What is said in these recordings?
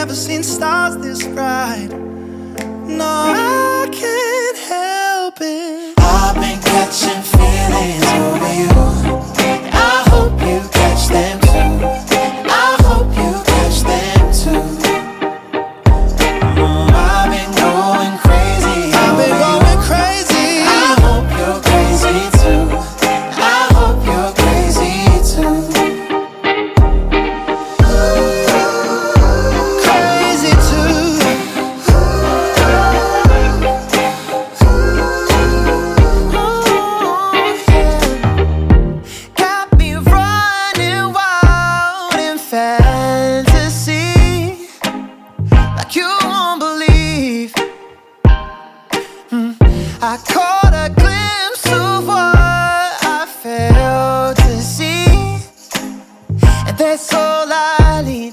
never seen stars this bright. I caught a glimpse of what I failed to see. And that's all I need.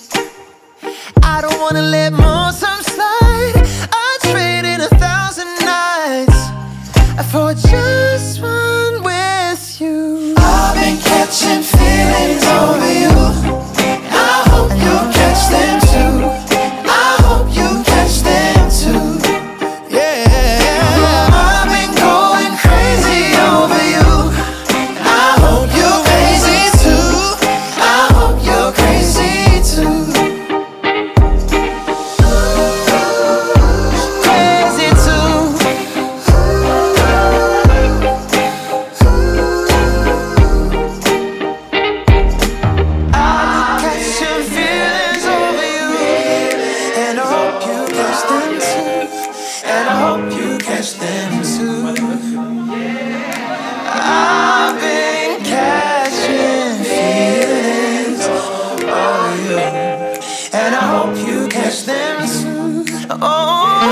I don't wanna let more catch them soon. Oh.